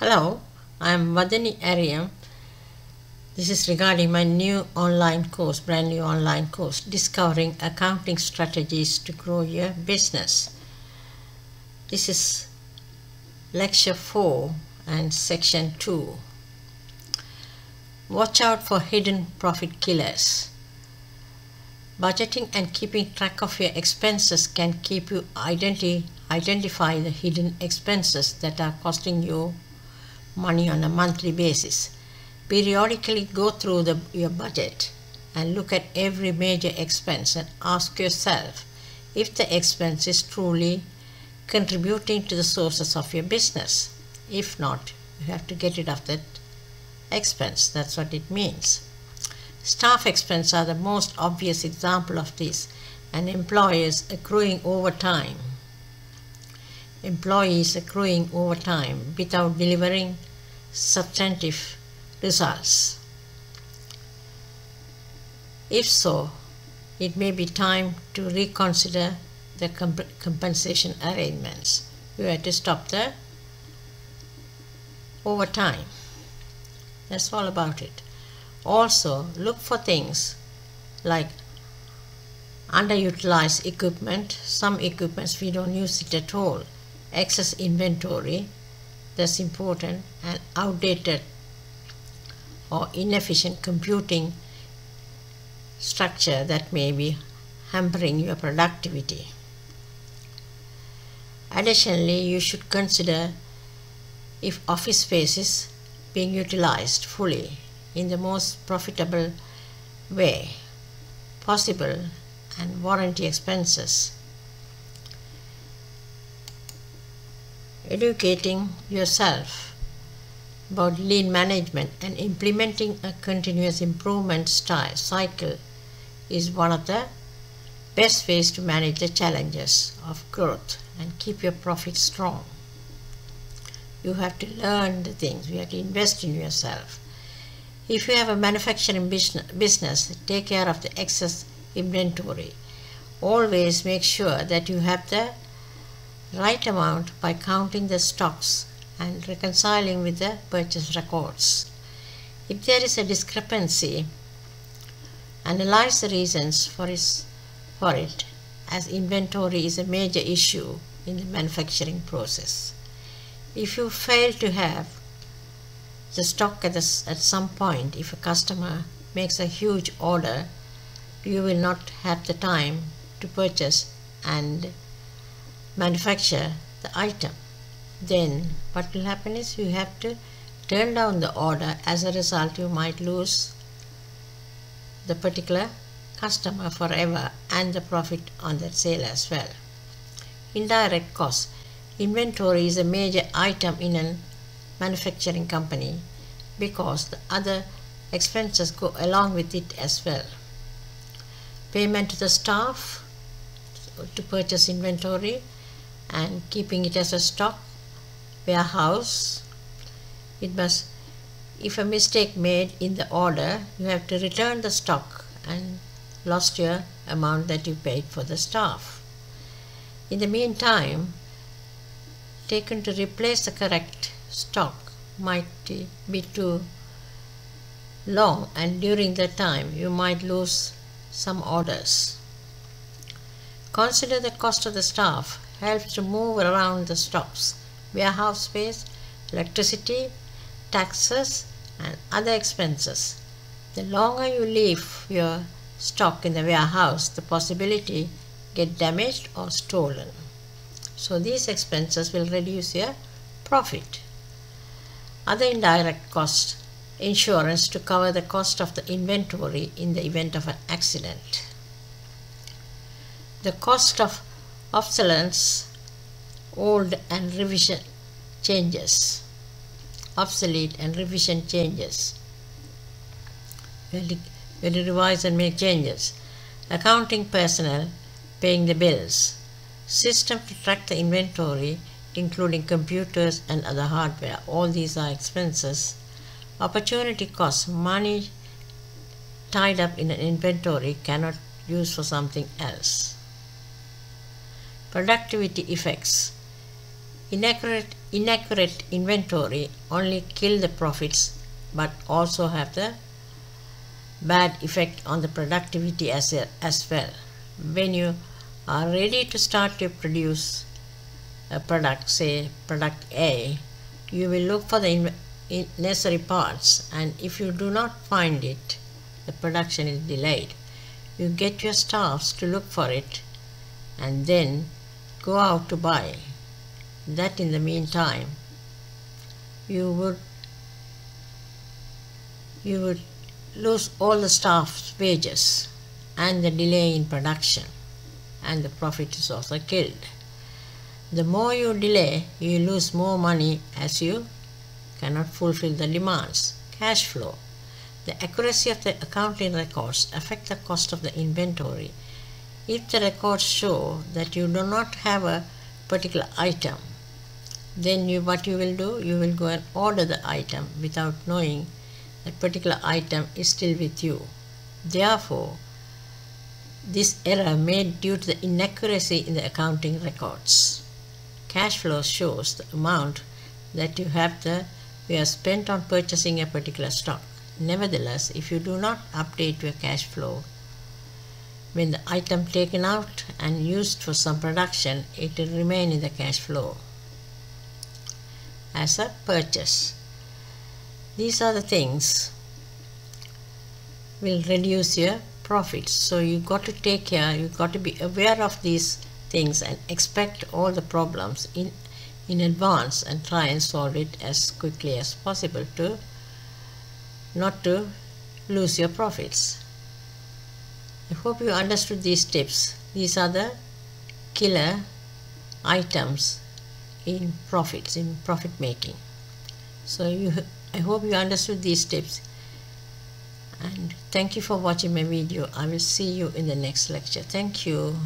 Hello, I am Vathani Ariyam. This is regarding my new online course, brand new online course, Discovering Accounting Strategies to Grow Your Business. This is lecture 4 and section 2. Watch out for hidden profit killers. Budgeting and keeping track of your expenses can keep you identi- identify the hidden expenses that are costing you money on a monthly basis. Periodically go through the, your budget and look at every major expense and ask yourself if the expense is truly contributing to the sources of your business. If not, you have to get rid of that expense. That's what it means. Staff expense are the most obvious example of this and employers accruing overtime. Employees accruing overtime without delivering substantive results. If so, it may be time to reconsider the comp- compensation arrangements. You have to stop the overtime. That's all about it. Also, look for things like underutilized equipment, some equipments we don't use it at all, excess inventory, that's important, and outdated or inefficient computing structure that may be hampering your productivity. Additionally, you should consider if office space is being utilized fully in the most profitable way possible and warranty expenses. Educating yourself about lean management and implementing a continuous improvement style cycle is one of the best ways to manage the challenges of growth and keep your profit strong. You have to learn the things, you have to invest in yourself. If you have a manufacturing business, take care of the excess inventory. Always make sure that you have the right amount by counting the stocks and reconciling with the purchase records. If there is a discrepancy, analyze the reasons for, for it as inventory is a major issue in the manufacturing process. If you fail to have the stock at, the, at some point, if a customer makes a huge order, you will not have the time to purchase and manufacture the item. Then what will happen is you have to turn down the order. As a result, you might lose the particular customer forever and the profit on that sale as well. Indirect costs. Inventory is a major item in a manufacturing company because the other expenses go along with it as well. Payment to the staff to purchase inventory and keeping it as a stock warehouse. It must, if a mistake made in the order, you have to return the stock and lost your amount that you paid for the staff. In the meantime, taken to replace the correct stock might be too long and during that time you might lose some orders. Consider the cost of the staff helps to move around the stocks, warehouse space, electricity, taxes and other expenses. The longer you leave your stock in the warehouse, the possibility get damaged or stolen. So these expenses will reduce your profit. Other indirect costs, insurance to cover the cost of the inventory in the event of an accident. The cost of obsolescence, old and revision changes, obsolete and revision changes. When you revise and make changes. Accounting personnel paying the bills. System to track the inventory including computers and other hardware. All these are expenses. Opportunity costs, money tied up in an inventory cannot use for something else. Productivity effects. Inaccurate, inaccurate inventory only kill the profits but also have the bad effect on the productivity as, as well. When you are ready to start to produce a product, say product A, you will look for the necessary parts and if you do not find it, the production is delayed. You get your staffs to look for it and then go out to buy that in the meantime you would you would lose all the staff's wages and the delay in production and the profit is also killed. The more you delay, you lose more money as you cannot fulfill the demands. Cash flow. The accuracy of the accounting records affect the cost of the inventory. If the records show that you do not have a particular item then you what you will do you will go and order the item without knowing that particular item is still with you. Therefore this error made due to the inaccuracy in the accounting records. Cash flow shows the amount that you have the you have spent on purchasing a particular stock. Nevertheless if you do not update your cash flow when the item taken out and used for some production it will remain in the cash flow as a purchase. These are the things will reduce your profits. So you got to take care, you got to be aware of these things and expect all the problems in in advance and try and solve it as quickly as possible to not to lose your profits. I hope you understood these tips. These are the killer items in profits, in profit making. So you, I hope you understood these tips. And thank you for watching my video. I will see you in the next lecture. Thank you.